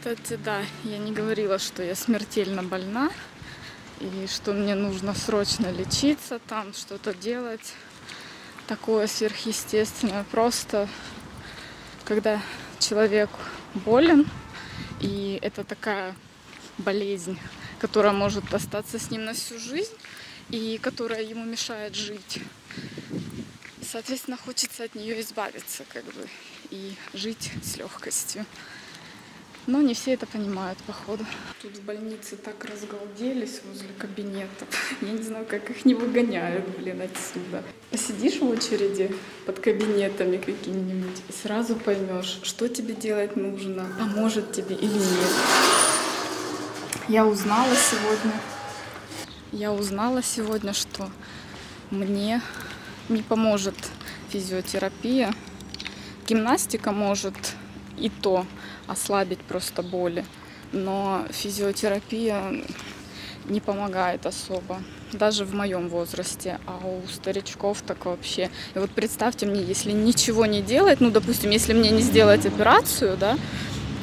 Кстати, да, я не говорила, что я смертельно больна и что мне нужно срочно лечиться, там что-то делать такое сверхъестественное. Просто когда человек болен, и это такая болезнь, которая может остаться с ним на всю жизнь и которая ему мешает жить. Соответственно, хочется от нее избавиться, как бы, и жить с легкостью. Но не все это понимают, походу. Тут в больнице так разгалделись возле кабинетов. Я не знаю, как их не выгоняют, блин, отсюда. Посидишь в очереди под кабинетами какими-нибудь и сразу поймешь, что тебе делать нужно, поможет тебе или нет. Я узнала сегодня, я узнала сегодня, что мне не поможет физиотерапия. Гимнастика может и то ослабить просто боли, но физиотерапия не помогает особо, даже в моем возрасте, а у старичков так вообще. И вот представьте мне, если ничего не делать, ну, допустим, если мне не сделать операцию, да,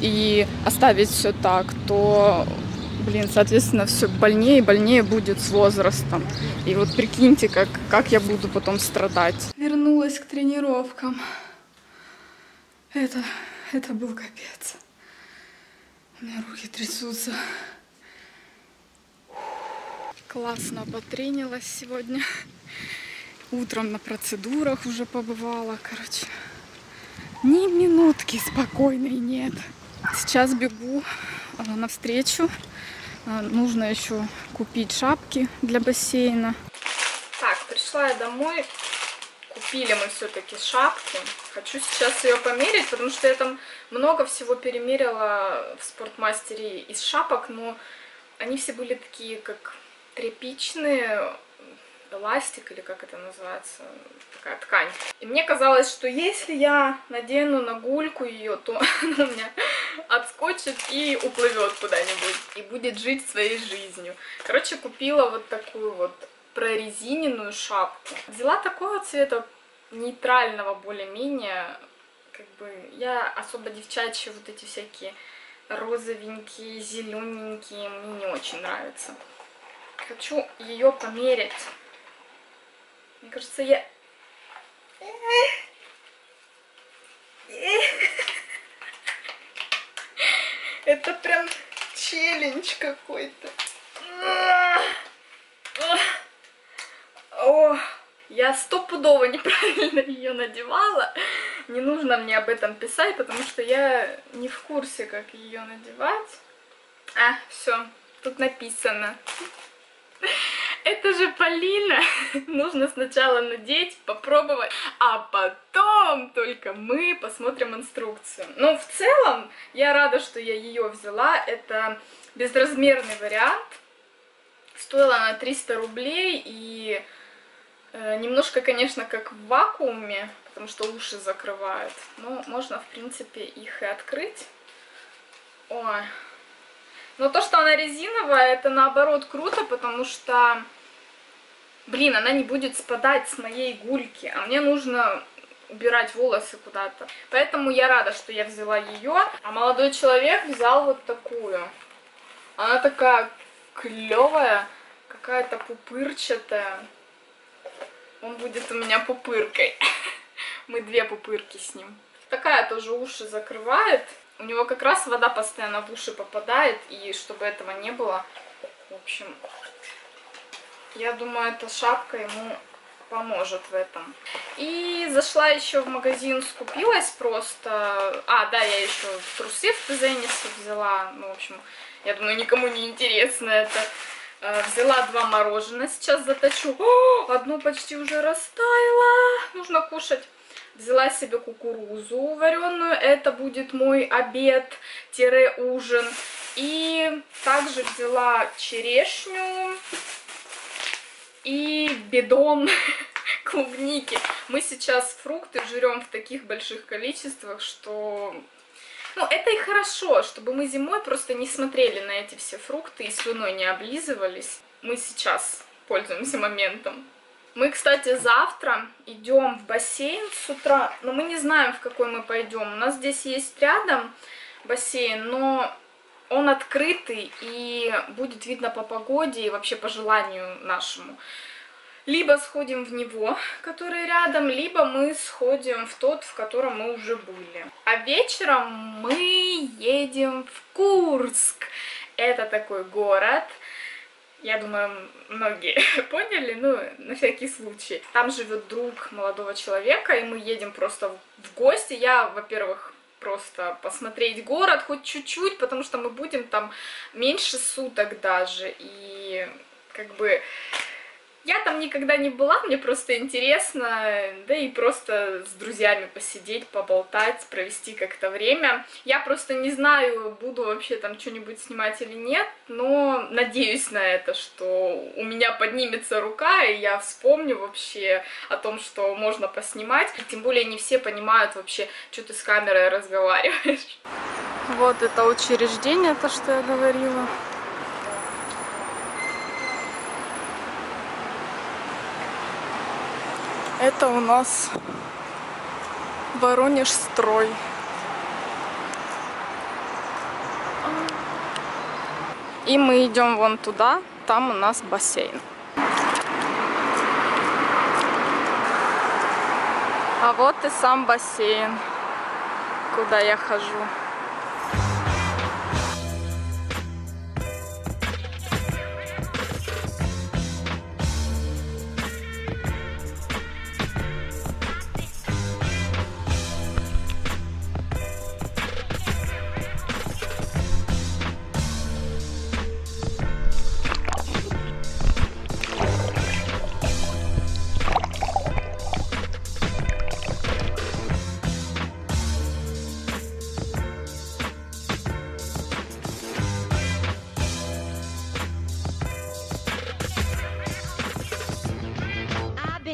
и оставить все так, то блин, соответственно, все больнее и больнее будет с возрастом. И вот прикиньте, как, как я буду потом страдать. Вернулась к тренировкам. Это, это был капец. У меня руки трясутся. Классно потренилась сегодня. Утром на процедурах уже побывала, короче. Ни минутки спокойной нет. Сейчас бегу а, навстречу а, нужно еще купить шапки для бассейна. Так, пришла я домой. Купили мы все-таки шапки. Хочу сейчас ее померить, потому что я там много всего перемерила в спортмастере из шапок, но они все были такие, как тряпичные, эластик или как это называется, такая ткань. И мне казалось, что если я надену на гульку ее, то она у меня отскочит и уплывет куда-нибудь и будет жить своей жизнью. Короче, купила вот такую вот прорезиненную шапку. Взяла такого цвета нейтрального более-менее, как бы я особо девчачьи вот эти всякие розовенькие, зелененькие, мне не очень нравятся. Хочу ее померить. Мне кажется, я... Это прям челлендж какой-то. О, я стопудово неправильно ее надевала. Не нужно мне об этом писать, потому что я не в курсе, как ее надевать. А, все, тут написано. Это же Полина. Нужно сначала надеть, попробовать, а потом только мы посмотрим инструкцию. Но в целом я рада, что я ее взяла. Это безразмерный вариант. Стоила она 300 рублей и немножко, конечно, как в вакууме, потому что уши закрывают. Но можно, в принципе, их и открыть. Ой. Но то, что она резиновая, это наоборот круто, потому что блин, она не будет спадать с моей гульки, а мне нужно убирать волосы куда-то. Поэтому я рада, что я взяла ее, а молодой человек взял вот такую. Она такая клевая, какая-то пупырчатая. Он будет у меня пупыркой. Мы две пупырки с ним. Такая тоже уши закрывает. У него как раз вода постоянно в уши попадает, и чтобы этого не было, в общем, я думаю, эта шапка ему поможет в этом. И зашла еще в магазин, скупилась просто... А, да, я еще трусы в Тезенисе взяла. Ну, в общем, я думаю, никому не интересно это. Э, взяла два мороженого, сейчас заточу. О, одно почти уже растаяло. Нужно кушать. Взяла себе кукурузу вареную. Это будет мой обед-ужин. И также взяла черешню и бидон клубники. Мы сейчас фрукты жрем в таких больших количествах, что... Ну, это и хорошо, чтобы мы зимой просто не смотрели на эти все фрукты и слюной не облизывались. Мы сейчас пользуемся моментом. Мы, кстати, завтра идем в бассейн с утра, но мы не знаем, в какой мы пойдем. У нас здесь есть рядом бассейн, но он открытый и будет видно по погоде и вообще по желанию нашему. Либо сходим в него, который рядом, либо мы сходим в тот, в котором мы уже были. А вечером мы едем в Курск. Это такой город, я думаю, многие поняли, ну, на всякий случай. Там живет друг молодого человека, и мы едем просто в гости. Я, во-первых, просто посмотреть город хоть чуть-чуть, потому что мы будем там меньше суток даже. И как бы я там никогда не была, мне просто интересно, да и просто с друзьями посидеть, поболтать, провести как-то время. Я просто не знаю, буду вообще там что-нибудь снимать или нет, но надеюсь на это, что у меня поднимется рука, и я вспомню вообще о том, что можно поснимать. Тем более не все понимают вообще, что ты с камерой разговариваешь. Вот это учреждение, то, что я говорила. Это у нас Воронеж строй. И мы идем вон туда, там у нас бассейн. А вот и сам бассейн, куда я хожу.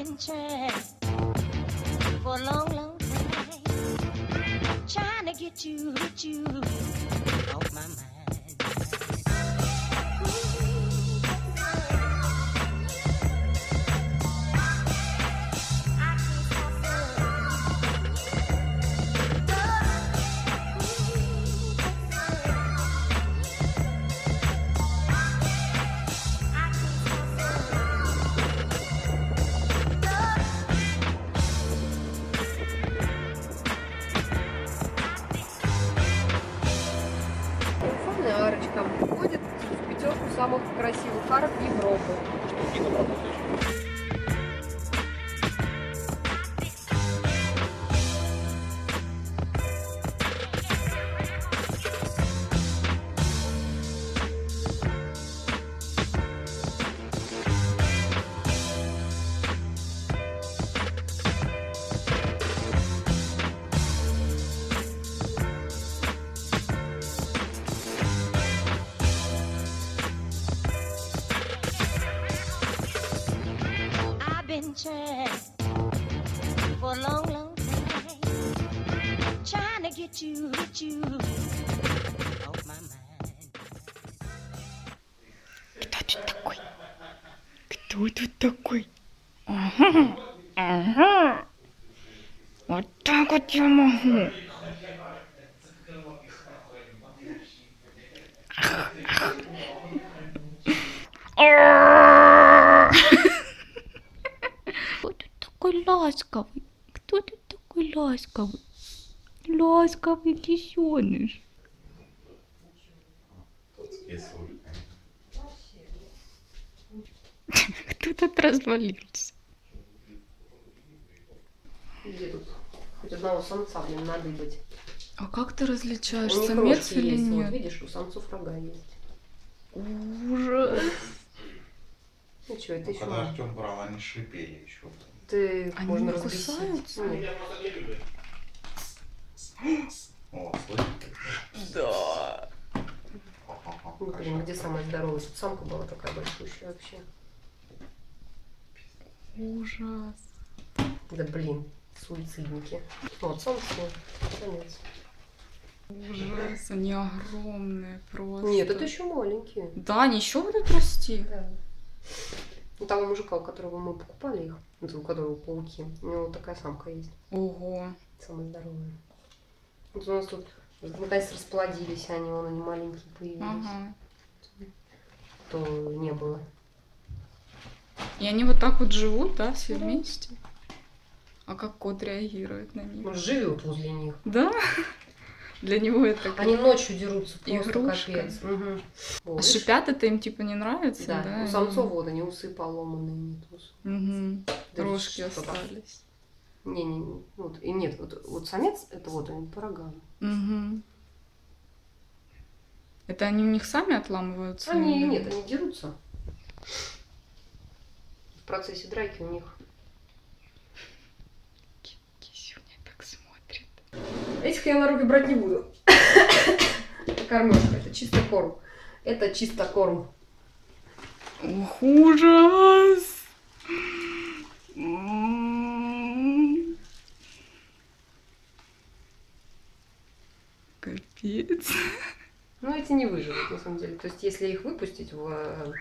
Been trying for a long, long time, trying to get you, get you. Off my mind. I've been trying for a long, long time, trying to get you, get you off my mind. Кто тут такой? Кто тут такой? Ага, ага. Вот так вот я могу. Кто Ласковый? Кто тут такой ласковый? Ласковый кисеныш. Кто тут развалился? Где тут? Хоть одного самца, блин, надо быть. А как ты различаешь, самец или есть, вот нет? видишь, у самцов рога есть. Ужас. Ну что, это Ну, еще... когда Артем брал, они шипели еще. Ты Они можно не разбесить. кусаются? Нет. О, слышишь? Да. Ну, блин, где самая здоровая? Тут самка была такая большущая вообще. Ужас. Да блин, суицидники. Вот самцы, конец. Ужас. Они огромные просто. Нет, это еще маленькие. Да, они еще будут расти. Да. Ну, того мужика, у которого мы покупали их, ну, у которого пауки, у него такая самка есть, Ого. самая здоровая. Вот у нас тут Наконец расплодились они, вон они маленькие появились. Ага. То не было. И они вот так вот живут, да, все вместе? А как кот реагирует на них? Он живет возле них. Да? Для него это как... Они ночью дерутся просто Игрушка. капец. Мгм. А шипят это им типа не нравится, Да, да? у самцов вот они усы поломанные. Нет, усы. Угу. Да Рожки остались. Не-не-не. Вот, и нет, вот, вот самец, это вот они по рогам. Угу. Это они у них сами отламываются? Они, или- нет, они дерутся. В процессе драки у них. Этих я на руки брать не буду. Это кормежка, это чисто корм. Это чисто корм. Ох, ужас! Капец. Но эти не выживут, на самом деле. То есть, если их выпустить в э,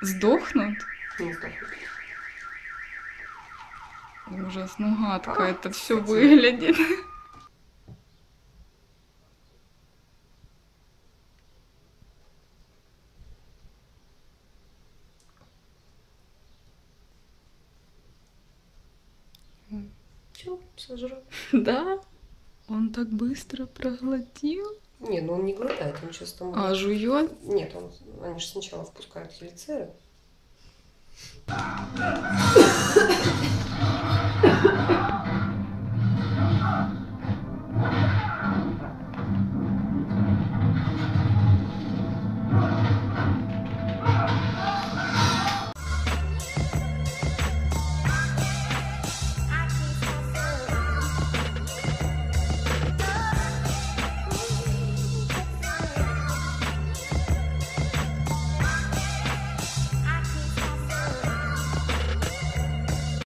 Сдохнут? не сдохнут. Ужас, ну гадко А, это все кстати. выглядит. Все, сожрал. Да? Он так быстро проглотил? Не, ну он не глотает, он сейчас там... А, жует? Нет, он, они же сначала впускают хелицеры.